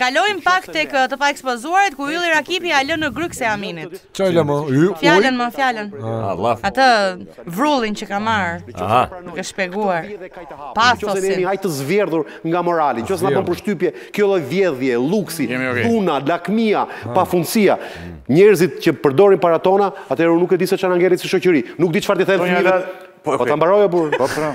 Kalojmë pak tek uh, të paekspozuarit ku Ylli Rakipi ia lë në grykë Aminit. Ç'i lë më. Fjalën më, fjalën. Allah. Ah, Atë vrullin që ka marr. Aha. Nuk e shpjeguar. Pathosin. Aq të zverdhur nga morali, që s'na bën përshtypje kjo lloj vjedhje, luksi, dhuna, lakmia, ah. pafundësia. Mm. Njerëzit që përdorin para tona, atëherë unë nuk e di se çfarë nxjerrim si shoqëri. Nuk di çfarë të them fëmijëve. Po, po ta mbaroj apo? Po, po.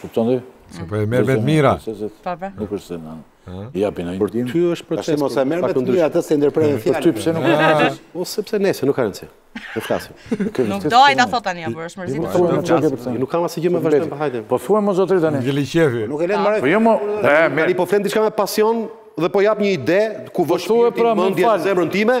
Kupton ti? Se po e merr vetë Mira. Po po. Nuk është se na. Ja bën ai. Për ty është proces. Tash mos e merr vetë Mira atë se ndërpret fjalën. Për ty pse nuk është? Po sepse nëse nuk ka rëndësi. Të flasim. Nuk do ai ta thot tani apo është mërzitur. Po nuk çka për të. Nuk kam asnjë gjë më vazhdim pa hajde. Po thuaj më zotëri tani. Gjeli qefi. Nuk e lën marrë. Po jo më. E merri po flas diçka me pasion dhe po jap një ide ku vë shpirtin pra, mendjen e zemrën time.